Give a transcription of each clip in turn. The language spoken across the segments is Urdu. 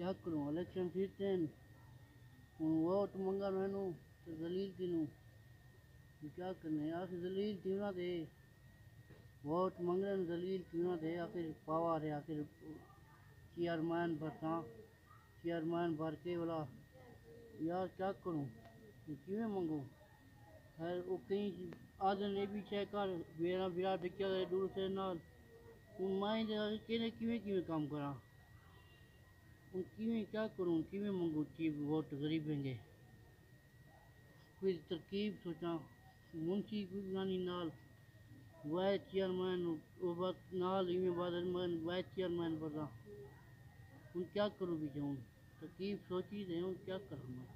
کیا کروں الیکشن پھرتے ہیں ہوں ووٹ منگا مینو تو دلیل کنوں کیا کرنا ہے آخر دلیل کیوں نہ دے ووٹ منگنے دلیل کیوں نہ دے آخر پاور ہے آخر چیئرمین برساں چیئرمین بھر کے بولا یار کیا کروں کیویں منگوں خیر وہ کہیں آدھن یہ بھی چیک کر میرا برا ڈکیا دور سے نال ہوں میں کہنے کیویں کیویں کام کراں کیویں کیا کروں؟ کیویں منگوں چیف ووٹ غریبیں گے جی؟ کوئی ترکیب سوچاں، منشی کوئی یعنی نال، وائس چیئرمین وہ وقت نال ایویں بادل مین وائس چیئرمین بنا ہوں کیا کروں بھی جاؤں؟ ترکیب سوچی دے ہوں، کیا کروں میں؟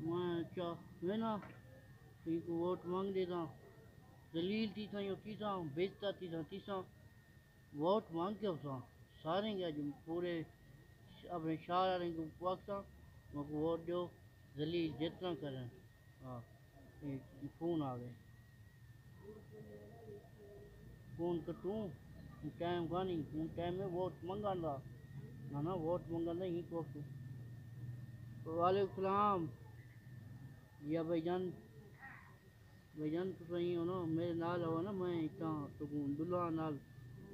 میں کیا میں نا کہیں کو ووٹ مانگ دیتا دلیل تھی تیسا یو تیسا بیچتا تھی تیسا تیسا ووٹ مانگ کے اسا سارے گیا جو پورے اپنے شہر والے کو پاکتا میں ووٹ دیو دلیل جتنا کریں ہاں فون آ گئے۔ فون کٹوں ٹائم کا نہیں ہوں ٹائم میں ووٹ منگان دا نہ نا ووٹ منگان دا ہی کو وعلیکم السلام۔ جی، یا بھائی جان۔ بھائی جان، تو صحیح ہو نا، میرے نال ہو نا، میں اتنا تو دلہا نال۔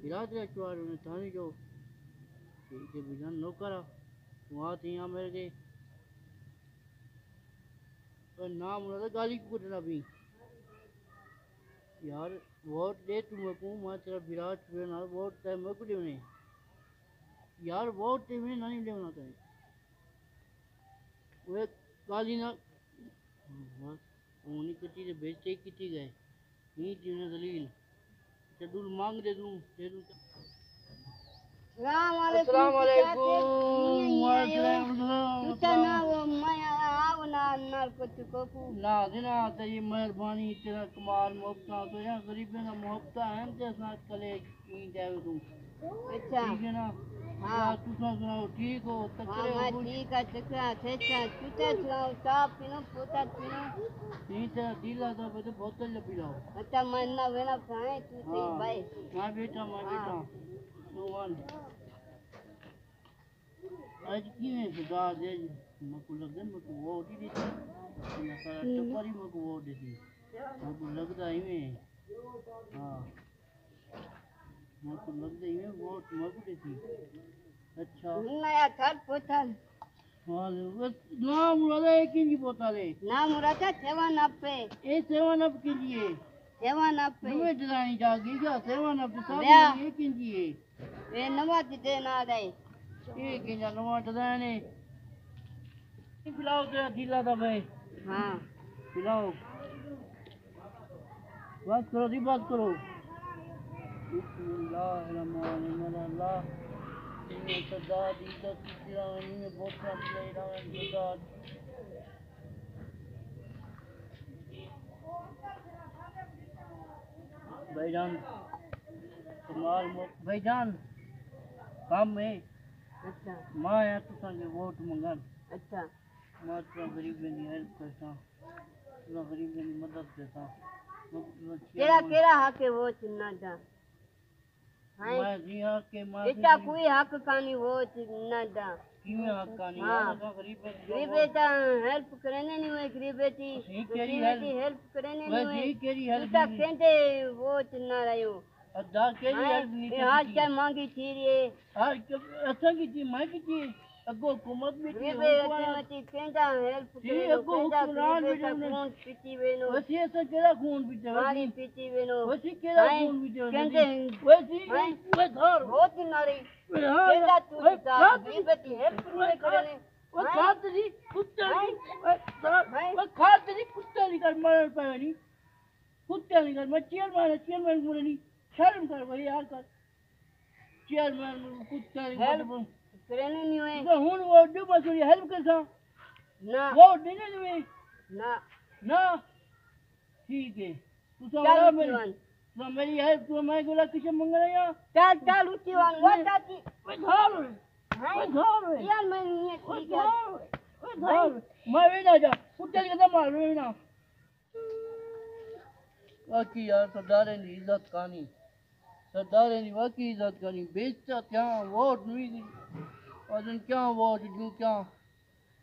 رات رہ چوار نے تھانی جو ٹھیک ہے بھائی نو کرا وہاں تھی یہاں میرے کے پر نام ہونا تھا گالی کو کٹنا بھی؟ یار، ووٹ دے تو میں کو میں تیرا وراٹ پہ نال ووٹ تے میں کو دیونے؟ یار، ووٹ تے میں نہیں دیونا تے وہ گالی نہ۔ بس اونی کٹی دے بیچتے کٹی گئے۔ نہیں دیونے دلیل۔ چڈول مانگ دے دوں دے دوں السلام علیکم نا نا دینا تیری مہربانی تیرا کمال محبتہ تو یا غریبیں کا محبتہ ہیں تے ساتھ کلے نہیں دے دوں اچھا۔ ٹھیک ہے نا؟ ہاں۔ یا تساں سناؤ ٹھیک ہو ہاں تکڑے میں ہو۔ ٹھیک ہے چکرا چھچا چوتا چلاؤ صاف پینو پوتا پینو نہیں تے دل آتا پہ بوتل لپی لاؤ۔ اچھا میں نہ وینا کھائے تو سی ہاں۔ بھائی۔ میں بیٹا میں بیٹا سوان آج کیویں خدا دے مکو لگے مکو ووٹ ہی دیتی نہ سارا ٹپر ہی مکو ووٹ دیتی مکو لگتا ایویں ہاں مکو لگتا ایویں ووٹ مکو دیتی اچھا نیا گھر پوتا ہاں نام مراد ہے کنجی پوتا لے نا مراتا سیون اپ پہ اے سیون اپ کنجی ڈرانی جا سیون اپ۔ ساتھ یہ کنجی ہے وے نوا دے نا دے یہ کنجا نواں ڈرانی پلاؤ تیرا دلا دا بھائی ہاں پلاؤ بات کرو دی بات کرو بسم اللہ الرحمن الرحیم اللہ میں صدا دی تو تیرا میں بہت سا لے رہا ہوں صدا بھائی جان کمال بھائی جان کام میں اچھا۔ ماں یا تو سانگے ووٹ منگان اچھا۔ میں تھوڑا غریبیں کی ہیلپ کرتا۔ تھوڑا غریبیں کی مدد دیتا۔ تیرا کیڑا حق ہے وہ چننا دا میں جی ہاں کہ میں بیٹا کوئی حق کانی وہ چننا دا ہاں۔ غریب بیٹا ہیلپ کرنے نہیں ہوئے غریب بیٹی۔ ہیلپ کرنے نہیں ہوئے۔ یہ بیٹا کہتے وہ چننا رہیو ادا کیڑی ہیلپ یہ نہیں ہاتھ چل مانگی تھی رہے ہر اچھا کی تھی کی تھی۔ اگو حکومت بھی تھی غریب بیٹی متی کہتا ہیلپ جی، کرنے اگو کہتا حکمران غریب بیٹا بھی خون پیتی وینو وسی ایسا کیڑا خون پیتے پانی وسی پیتی وینو وسی کیڑا ہائیں، خون پیتے کہتے وسی ہائیں، وہ دھار وہ چننا رہی ہاں کہتا تو وہ چتا کھات غریب بیٹی ہیلپ نہیں کرنے وہ کھات دی کتے دی ہائیں۔ وہ کھات دی کتے دی کر مرن پے نہیں میں نہیں نہیں ہوئے۔ تو ہن وہ ڈو بس ہیلپ کر سا نہ۔ وہ دینے دے نہ۔ نا ٹھیک ہے۔ تو چل سارا میری تو میری ہیلپ تو میں گلا کچھ منگ رہا۔ یا چل چل اچھی وان وہ چاچی وہ دھار وہ دھار وہ یار میں نہیں ہے۔ ٹھیک ہے۔ میں بھی نہ جا۔ کی کدھر مار رہے نا۔ باقی یار سردارے نے عزت کانی سردارے نے واقعی عزت کانی بیچتا تھا ووٹ نہیں۔ دی اور کیا ووٹ جو کیا؟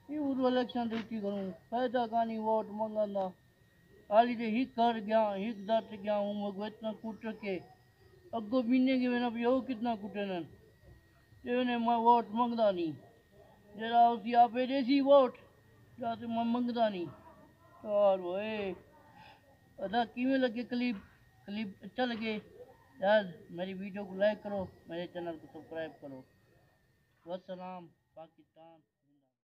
یہ اردو الیکشن ڈیوٹی کروں؟ فائدہ کانی ووٹ منگانا؟ حالی تے ہک کر گیا، ہک دت گیا، ہوں مگو اتنا کٹ کے اگو پینے کے میں بھی کتنا کٹے نن؟ تے انہیں میں ووٹ منگدا نہیں جڑا اسی آپے دیسی ووٹ، جا تے میں منگدا نہیں اور ہوئے، ادا کیویں لگے کلپ؟ کلپ اچھا لگے۔ یار میری ویڈیو کو لائک کرو، میرے چینل کو سبسکرائب کرو۔ وسلام پاکستان۔